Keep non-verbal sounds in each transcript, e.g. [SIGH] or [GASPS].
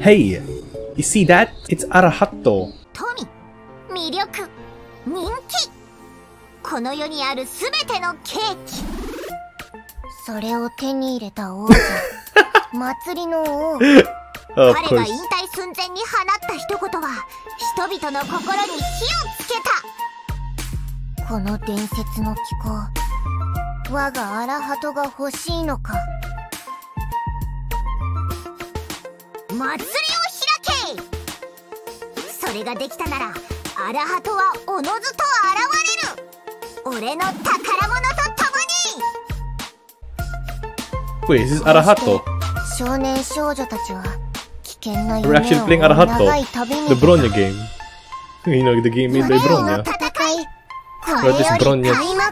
Hey, you see that? It's Arahato. 富魅力人気この世にあるすべてのケーキそれを手に入れた王者 [LAUGHS] 祭りの王彼が.引退寸前に放った一言は人々の心に火をつけたこの伝説の気候我がアラハトが欲しいのか祭りを開けそれができたならアラハトはおのずと現れる俺の宝物と共に Wait, is this Arahato? 少年少女たちは危険な We're 夢を actually 追う playing 長い Arahato. 旅に The Bronya game. You know, the game made by 夢への Bronya. 戦い Or これ this より Bronya's- 開幕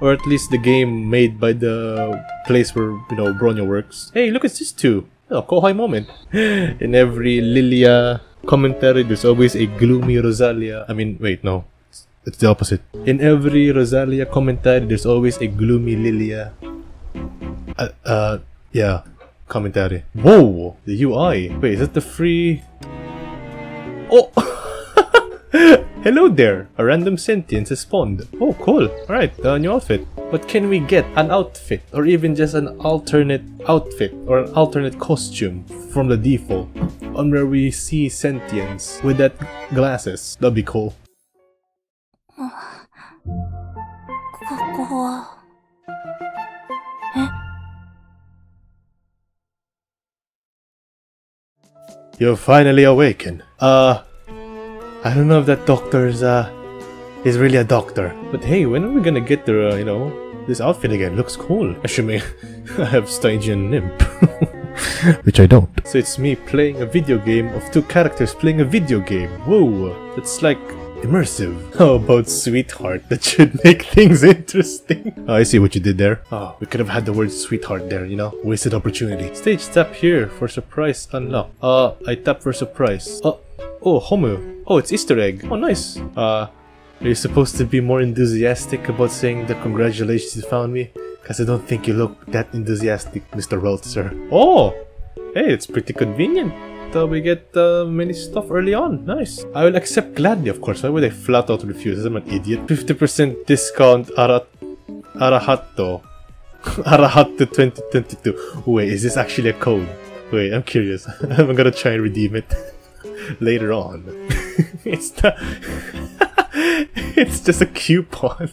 Or at least the game made by the place where, you know, Bronya works. Hey, look at this too. Oh, Kohai moment. [GASPS] In every Lilia commentary, there's always a gloomy Rosalia. I mean, wait, no. It's- It's the opposite. In every Rosalia commentary, there's always a gloomy Lilia. Uh, uh yeah. Commentary. Whoa! The UI. Wait, is that the free... Oh! [LAUGHS] Hello there! A random sentient has spawned. Oh, cool. Alright, a new outfit. But can we get an outfit or even just an alternate outfit or an alternate costume from the default on where we see sentience with that glasses? That'd be cool. [SIGHS] You're finally awakened. Uh, I don't know if that doctor's, uh, is really a doctor. But hey, when are we gonna get the, uh, you know, this outfit again? Looks cool. Assuming [LAUGHS] I have Stygian Nymph. [LAUGHS] Which I don't. So it's me playing a video game of two characters playing a video game. Whoa, It's like immersive. [LAUGHS] How about sweetheart? That should [LAUGHS] make things interesting. Oh, [LAUGHS] I see what you did there. Oh, we could have had the word sweetheart there, you know? Wasted opportunity. Stage tap here for surprise unlock. Uh, I tap for surprise. Oh, oh, Homu. Oh, it's Easter egg. Oh, nice. Uh, are you supposed to be more enthusiastic about saying the congratulations you found me? Cause I don't think you look that enthusiastic, Mr. Weltzer. Oh! Hey, it's pretty convenient. Uh, we get uh, many stuff early on. Nice. I will accept gladly, of course. Why would I flat out refuse? I'm an idiot. 50% discount Ara Arahato. [LAUGHS] Arahato 2022. Wait, is this actually a code? Wait, I'm curious. [LAUGHS] I'm gonna try and redeem it [LAUGHS] later on. it's the it's just a coupon.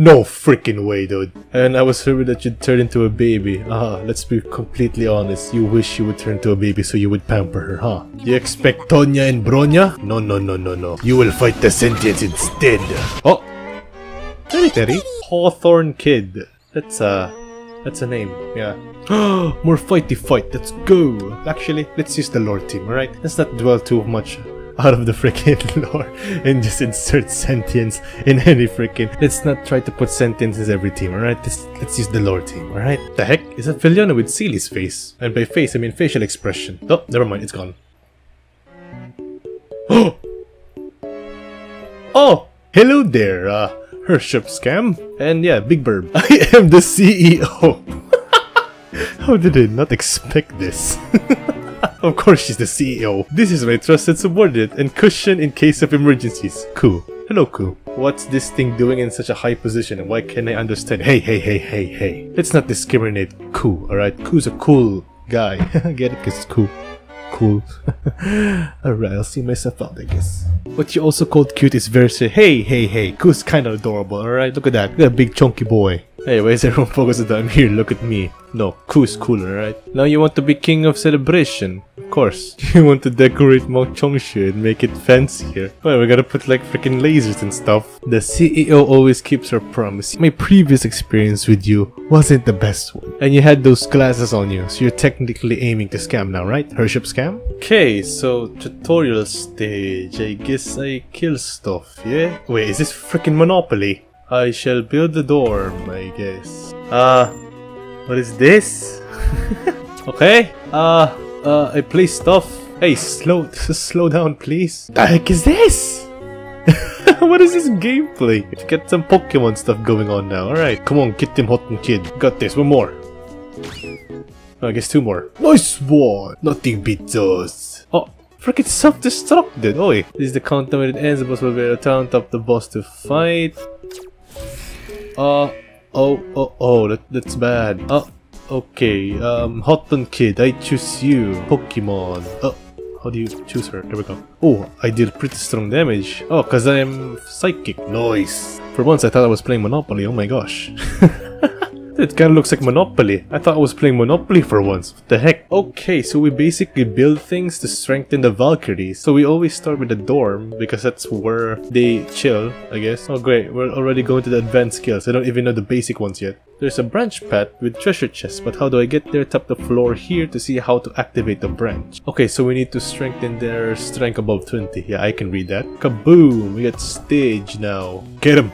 No freaking way, dude. And I was worried that you'd turn into a baby. Ah, let's be completely honest. You wish you would turn into a baby so you would pamper her, huh? You expect Tonya and Bronya? No, no, no, no, no. You will fight the sentience instead. Oh! Terry Terry? Hawthorne Kid. That's uh that's a name, yeah. [GASPS] More fighty fight, let's go! Actually, let's use the lore team, alright? Let's not dwell too much out of the freaking [LAUGHS] lore and just insert sentience in any freaking. Let's not try to put sentience in every team, alright? Let's, let's use the lore team, alright? The heck? Is that Veliona with Seele's face? And by face, I mean facial expression. Oh, never mind, it's gone. Oh! [GASPS] Oh! Hello there, uh, Herrscher of Scam. And yeah, Big Burb. [LAUGHS] I am the CEO. [LAUGHS] How did I not expect this? Of course she's the CEO. This is my trusted subordinate and cushion in case of emergencies. Ku. Hello, Ku. What's this thing doing in such a high position and why can't I understand? Hey, hey, hey, hey, hey. Let's not discriminate Ku, alright? Ku's a cool guy. [LAUGHS] Get it? Cause it's cool. Cool. [LAUGHS] alright, I'll see myself out, I guess. What you also called cute is very hey, hey, hey, Ku's kinda adorable, alright? Look at that. Look at that big chunky boy. Hey, why is everyone focused on I'm [LAUGHS] here? Look at me. No, Ku's cooler, right? Now you want to be king of celebration. Of course. [LAUGHS] You want to decorate Mount Chongshu and make it fancier. Well, we gotta put like freaking lasers and stuff. The CEO always keeps her promise. My previous experience with you wasn't the best one. And you had those glasses on you, so you're technically aiming to scam now, right? Herrscher of scam? Okay, so tutorial stage. I guess I kill stuff, yeah? Wait, is this freaking Monopoly? I shall build the dorm, I guess. Uh, what is this? [LAUGHS] okay. Uh, uh, I play stuff. Hey, slow, [LAUGHS] slow down, please. The heck is this? [LAUGHS] what is this gameplay? Let's get some Pokemon stuff going on now. Alright, come on, get them hot and kid. Got this, one more. Oh, I guess two more. Nice one! Nothing beats us. Oh, freaking self-destructed. Oh, wait. This is the countdown when it ends. The boss will be return top the boss to fight. Uh, oh, oh, oh, that, that's bad. Oh, okay. Um, Hotton Kid, I choose you. Pokemon. Oh, how do you choose her? There we go. Oh, I did pretty strong damage. Oh, because I am psychic. Nice. For once, I thought I was playing Monopoly. Oh my gosh. It kind of looks like Monopoly. I thought I was playing Monopoly for once. What the heck? Okay, so we basically build things to strengthen the Valkyries. So we always start with the dorm because that's where they chill, I guess. Oh great, we're already going to the advanced skills. I don't even know the basic ones yet. There's a branch pad with treasure chests, but how do I get there? Tap the floor here to see how to activate the branch. Okay, so we need to strengthen their strength above 20. Yeah, I can read that. Kaboom! We got stage now. Get him!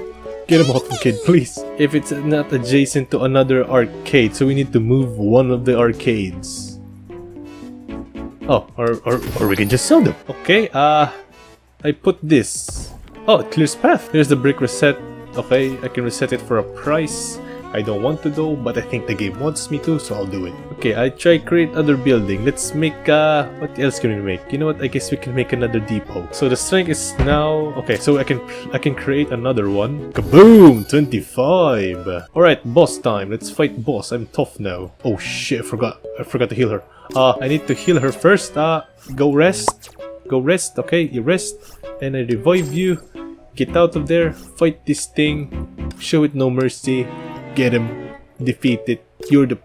Get him off the kid, please. If it's not adjacent to another arcade, so we need to move one of the arcades. Oh, or, or, or we can just sell them. Okay, uh, I put this. Oh, it clears path. Here's the brick reset. Okay, I can reset it for a price. I don't want to though, but I think the game wants me to, so I'll do it. Okay, I try create other building. Let's make, uh, what else can we make? You know what, I guess we can make another depot. So the strength is now, okay, so I can, I can create another one. Kaboom! 25! Alright, boss time. Let's fight boss. I'm tough now. Oh shit, I forgot, I forgot to heal her. Uh, I need to heal her first. Uh, go rest. Go rest, okay? You rest. And I revive you. Get out of there. Fight this thing. Show it no mercy. Get him. Defeat it. You're the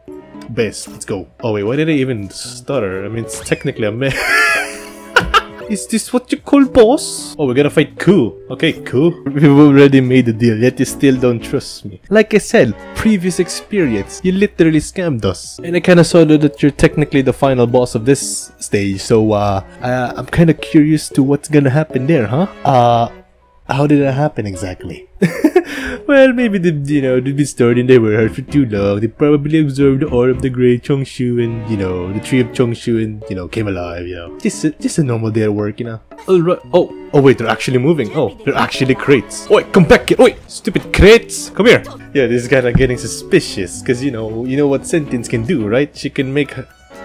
best. Let's go. Oh wait, why did I even stutter? I mean, it's technically a mess. [LAUGHS] Is this what you call boss? Oh, we're gonna fight Ku. Okay, Ku. [LAUGHS] We've already made a deal, yet you still don't trust me. Like I said, previous experience, you literally scammed us. And I kinda saw that you're technically the final boss of this stage, so uh, uh I'm kinda curious to what's gonna happen there, huh? Uh, how did that happen exactly? [LAUGHS] well, maybe they, you know, they've been stored in their warehouse for too long. They probably absorbed the aura of the great Chongshu and, you know, the tree of Chongshu and, you know, came alive, you know. Just a, just a normal day at work, you know. Oh, Alright. Oh, oh wait, they're actually moving. Oh, they're actually crates. Oi, come back here. Oi, stupid crates. Come here. Yeah, this is kind of getting suspicious because, you know, you know what Sentience can do, right? She can make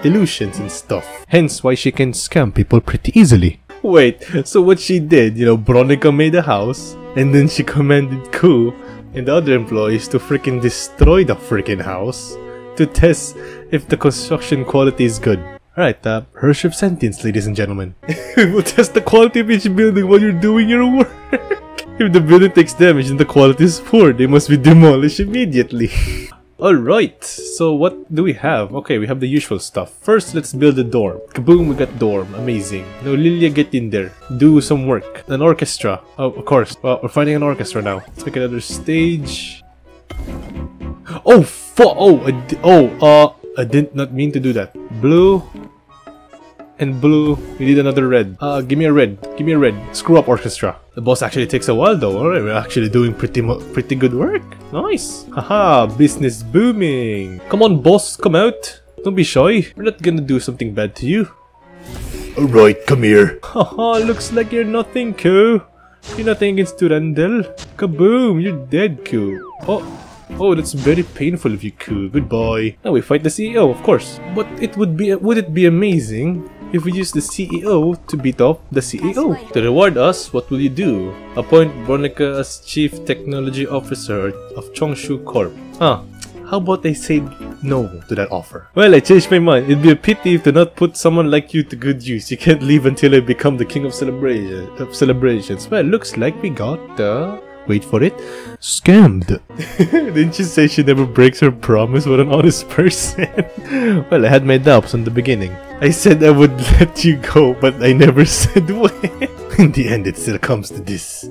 illusions and stuff. Hence why she can scam people pretty easily. Wait, so what she did, you know, Bronica made a house, and then she commanded Ku and the other employees to freaking destroy the freaking house to test if the construction quality is good. Alright, uh, Herrscher of Sentience, ladies and gentlemen. [LAUGHS] we'll test the quality of each building while you're doing your work. [LAUGHS] if the building takes damage and the quality is poor, they must be demolished immediately. [LAUGHS] Alright, so what do we have? Okay, we have the usual stuff. First, let's build a dorm. Kaboom, we got dorm. Amazing. Now, Lilia, get in there. Do some work. An orchestra. Oh, of course. Well, we're finding an orchestra now. Let's make another stage. Oh, fu- Oh, I oh, uh, I did not mean to do that. Blue, and blue. We need another red. Uh, give me a red. Give me a red. Screw up orchestra. The boss actually takes a while though. Alright, we're actually doing pretty pretty good work. Nice. Haha, business booming. Come on, boss, come out. Don't be shy. We're not gonna do something bad to you. Alright, come here. Haha, looks like you're nothing, Ku. You're nothing against Durandal. Kaboom, you're dead, Ku. Oh, Oh, that's very painful of you, Ku. Goodbye. Now we fight the CEO, of course. But it would be would it be amazing if we use the CEO to beat up the CEO? To reward us, what will you do? Appoint Bronica as Chief Technology Officer of Chongshu Corp. Huh. How about I say no to that offer? Well, I changed my mind. It'd be a pity if to not put someone like you to good use. You can't leave until I become the king of celebration of celebrations. Well, looks like we got the wait for it, scammed. [LAUGHS] Didn't she say she never breaks her promise? What an honest person. [LAUGHS] well, I had my doubts in the beginning. I said I would [LAUGHS] let you go, but I never said when. in the end, it still comes to this.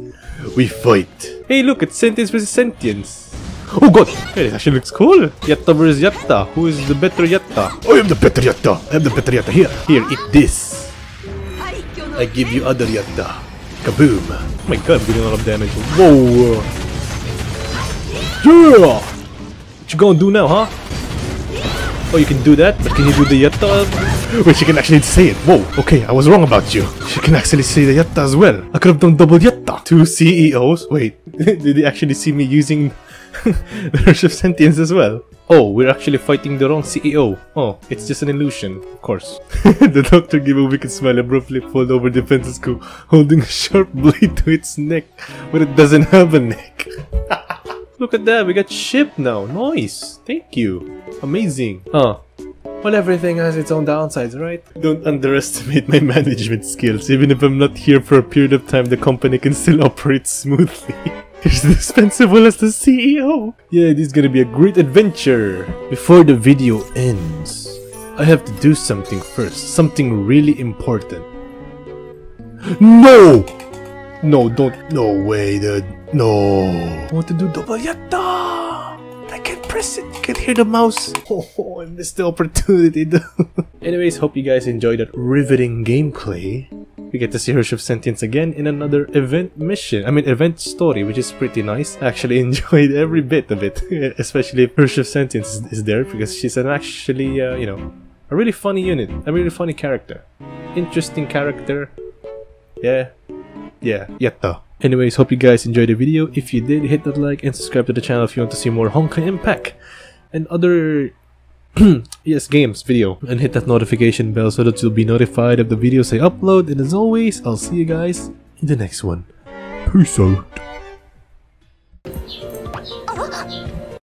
We fight. Hey, look, it's Sentience versus Sentience. Oh god! Hey, this actually looks cool! Yatta versus Yatta. Who is the better Yatta? I am the better Yatta! I am the better Yatta. Here, here, eat this! I give you other Yatta. Kaboom! Oh my god, I'm getting a lot of damage. Whoa! Yeah! What you gonna do now, huh? Oh, you can do that, but can you do the yatta? Wait, she can actually say it. Whoa, okay, I was wrong about you. She can actually say the yatta as well. I could have done double yatta. Two CEOs? Wait, [LAUGHS] did they actually see me using [LAUGHS] the Rush of Sentience as well? Oh, we're actually fighting the wrong CEO. Oh, it's just an illusion, of course. [LAUGHS] the doctor gave a wicked smile and abruptly pulled over the Pentasco, holding a sharp [LAUGHS] blade to its neck, but it doesn't have a neck. [LAUGHS] Look at that, we got ship now. Nice. Thank you. Amazing. Huh. Well, everything has its own downsides, right? Don't underestimate my management skills. Even if I'm not here for a period of time, the company can still operate smoothly. He's dispensable as the CEO. Yeah, this is gonna be a great adventure. Before the video ends, I have to do something first. Something really important. No! No, don't. No way, dude. No. I want to do double yatta. I can't press it. I can't hear the mouse. [LAUGHS] Oh, I missed the opportunity. dude. [LAUGHS] Anyways, hope you guys enjoyed that riveting gameplay. We get to see Herrscher of Sentience again in another event mission. I mean, event story, which is pretty nice. I actually [LAUGHS] enjoyed every bit of it, [LAUGHS] especially Herrscher of Sentience is, is there because she's an actually, uh, you know, a really funny unit, a really funny character, interesting character. Yeah, yeah, yatta. Anyways, hope you guys enjoyed the video. If you did, hit that like and subscribe to the channel if you want to see more Honkai Impact and other [CLEARS THROAT] yes games video and hit that notification bell so that you'll be notified of the videos I upload and as always I'll see you guys in the next one. Peace out.